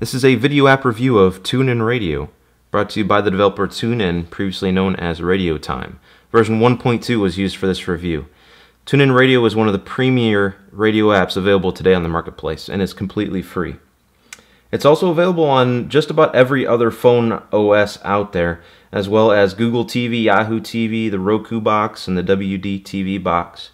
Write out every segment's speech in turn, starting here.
This is a video app review of TuneIn Radio, brought to you by the developer TuneIn, previously known as RadioTime. Version 1.2 was used for this review. TuneIn Radio is one of the premier radio apps available today on the marketplace, and is completely free. It's also available on just about every other phone OS out there, as well as Google TV, Yahoo TV, the Roku box, and the WD TV box.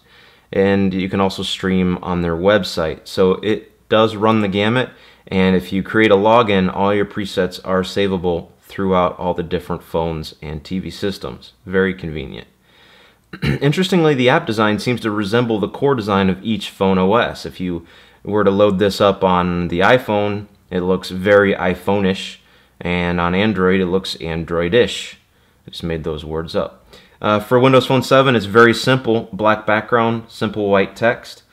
And you can also stream on their website. So it does run the gamut and if you create a login, all your presets are savable throughout all the different phones and TV systems. Very convenient. Interestingly, the app design seems to resemble the core design of each phone OS. If you were to load this up on the iPhone, it looks very iPhone-ish, and on Android, it looks Android-ish. I just made those words up. Uh, for Windows Phone 7, it's very simple. Black background, simple white text.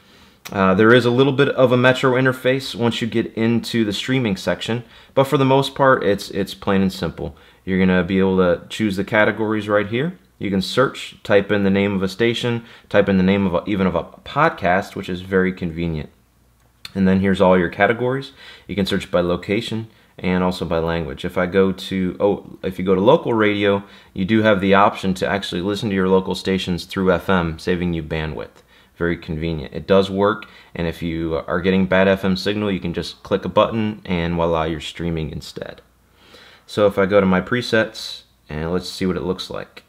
Uh, there is a little bit of a Metro interface once you get into the streaming section, but for the most part, it's it's plain and simple. You're going to be able to choose the categories right here. You can search, type in the name of a station, type in the name of a, even of a podcast, which is very convenient. And then here's all your categories. You can search by location and also by language. If I go to oh, if you go to local radio, you do have the option to actually listen to your local stations through FM, saving you bandwidth very convenient. It does work, and if you are getting bad FM signal, you can just click a button and voila, you're streaming instead. So if I go to my presets, and let's see what it looks like.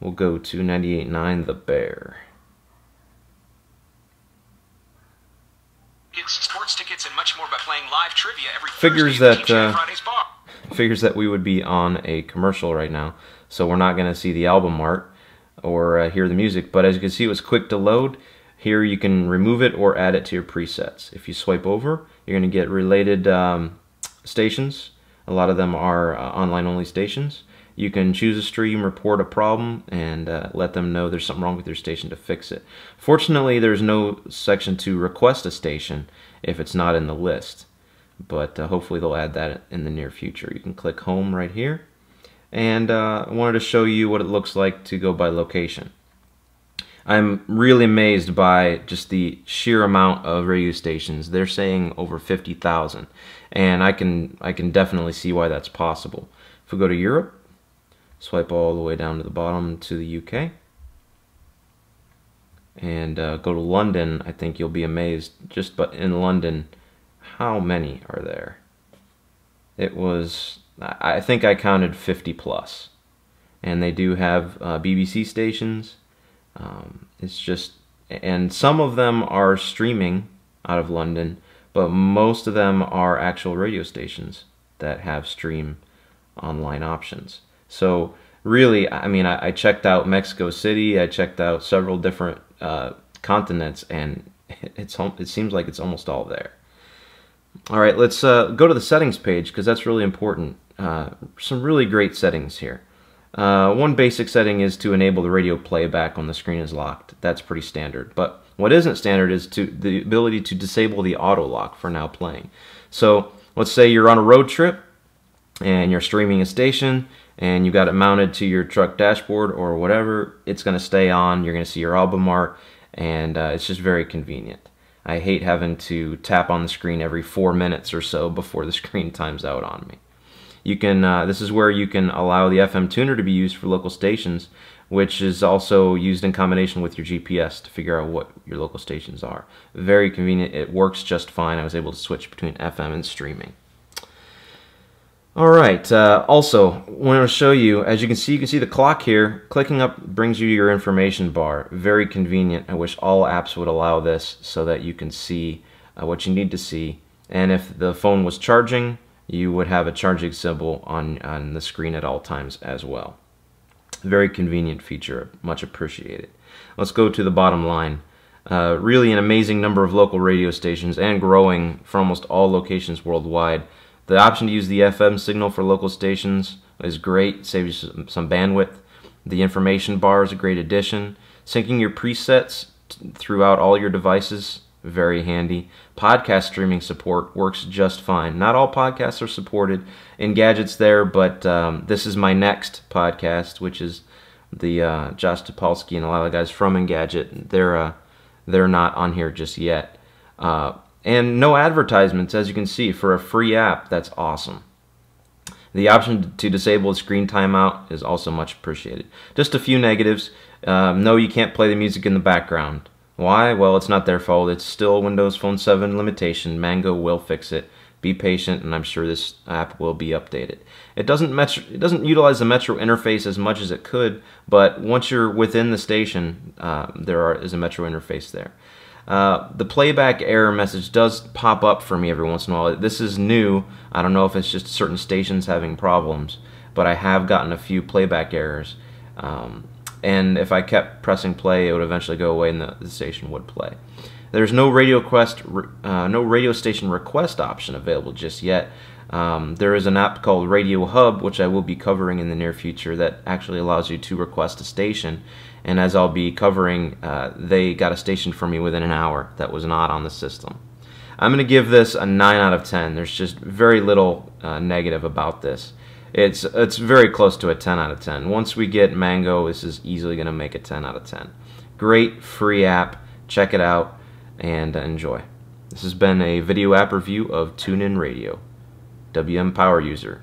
We'll go to 98.9 The Bear. Get sports tickets and much more by playing live trivia every figures Thursday that uh, figures that we would be on a commercial right now, so we're not going to see the album art or uh, hear the music. But as you can see, it was quick to load. Here you can remove it or add it to your presets. If you swipe over, you're going to get related um, stations. A lot of them are uh, online only stations. You can choose a stream, report a problem, and uh, let them know there's something wrong with your station to fix it. Fortunately, there's no section to request a station if it's not in the list, but uh, hopefully they'll add that in the near future. You can click home right here, and uh, I wanted to show you what it looks like to go by location. I'm really amazed by just the sheer amount of radio stations. They're saying over 50,000, and I can I can definitely see why that's possible. If we go to Europe, swipe all the way down to the bottom to the UK, and uh, go to London, I think you'll be amazed just but in London how many are there. It was I think I counted 50 plus, and they do have uh, BBC stations um, it's just, and some of them are streaming out of London, but most of them are actual radio stations that have stream online options. So really, I mean, I, I checked out Mexico City, I checked out several different uh, continents, and it's it seems like it's almost all there. All right, let's uh, go to the settings page because that's really important. Uh, some really great settings here. Uh, one basic setting is to enable the radio playback when the screen is locked. That's pretty standard. But what isn't standard is to the ability to disable the auto lock for now playing. So let's say you're on a road trip and you're streaming a station and you got it mounted to your truck dashboard or whatever, it's going to stay on. You're going to see your album art and uh, it's just very convenient. I hate having to tap on the screen every four minutes or so before the screen times out on me. You can uh, this is where you can allow the FM tuner to be used for local stations, which is also used in combination with your GPS to figure out what your local stations are. Very convenient. It works just fine. I was able to switch between FM and streaming. All right. Uh, also, want to show you, as you can see, you can see the clock here. Clicking up brings you your information bar. Very convenient. I wish all apps would allow this so that you can see uh, what you need to see. And if the phone was charging, you would have a charging symbol on, on the screen at all times as well. Very convenient feature, much appreciated. Let's go to the bottom line. Uh, really an amazing number of local radio stations and growing for almost all locations worldwide. The option to use the FM signal for local stations is great, saves you some bandwidth. The information bar is a great addition. Syncing your presets throughout all your devices very handy. Podcast streaming support works just fine. Not all podcasts are supported Engadget's there, but um, this is my next podcast, which is the uh, Josh Topolsky and a lot of the guys from Engadget. They're uh, they're not on here just yet. Uh, and no advertisements, as you can see, for a free app. That's awesome. The option to disable screen timeout is also much appreciated. Just a few negatives. Um, no, you can't play the music in the background. Why? Well, it's not their fault. It's still Windows Phone 7 limitation. Mango will fix it. Be patient, and I'm sure this app will be updated. It doesn't metro, it doesn't utilize the Metro interface as much as it could, but once you're within the station, uh, there are, is a Metro interface there. Uh, the playback error message does pop up for me every once in a while. This is new. I don't know if it's just certain stations having problems, but I have gotten a few playback errors. Um, and if I kept pressing play, it would eventually go away and the, the station would play. There's no radio quest, uh, no radio station request option available just yet. Um, there is an app called Radio Hub, which I will be covering in the near future, that actually allows you to request a station. And as I'll be covering, uh, they got a station for me within an hour that was not on the system. I'm going to give this a 9 out of 10. There's just very little uh, negative about this. It's, it's very close to a 10 out of 10. Once we get Mango, this is easily going to make a 10 out of 10. Great free app. Check it out and enjoy. This has been a video app review of TuneIn Radio. WM Power User.